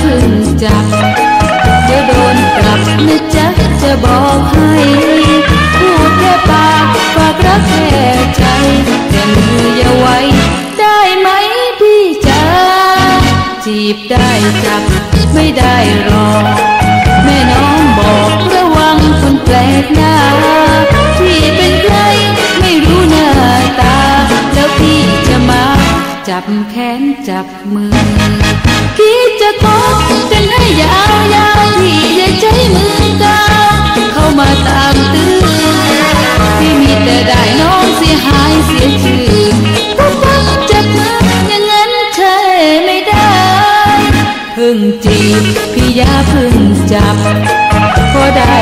พึ่งจับเดี๋ยวโดนปรับนะจ๊ะจะบอกให้พูดแค่ปากปากรักแค่ใจแต่มืออย่าไว้ได้ไหมพี่จ๋าจีบได้จับไม่ได้รอ แม่น้องบอกระวังคนแปลกหน้า จับแขนจับมือ คิดจะคบกันให้ยาวยาวพี่อย่าใช้มือกาเข้ามาตามตื้อพี่มีแต่ได้น้องเสียหายเสียชื่อปุ๊บปั๊บจับมืออย่างนั้นใช่ไม่ได้ เพิ่งจีบพี่ยาเพิ่งจับพอได้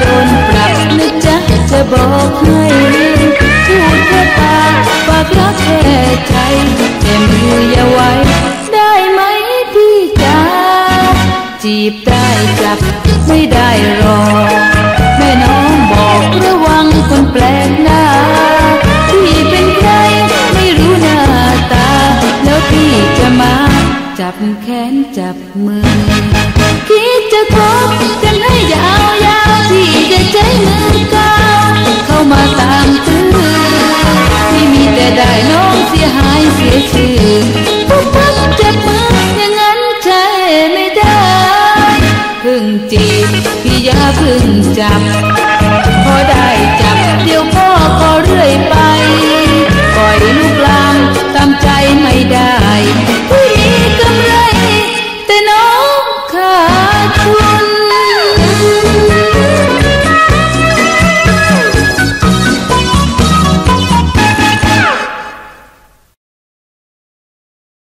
โดนปรับนะจ๊ะจะบอกให้พูดแค่ปากปากรักแค่ใจแต่มืออย่าไว้ ได้ไหมพี่จ๋าจีบได้จับไม่ได้รอ แม่น้องบอกระวังคนแปลกหน้าพี่เป็นใครไม่รู้หน้าตา แล้วพี่จะมา จับแขนจับมือ คิดจะคบ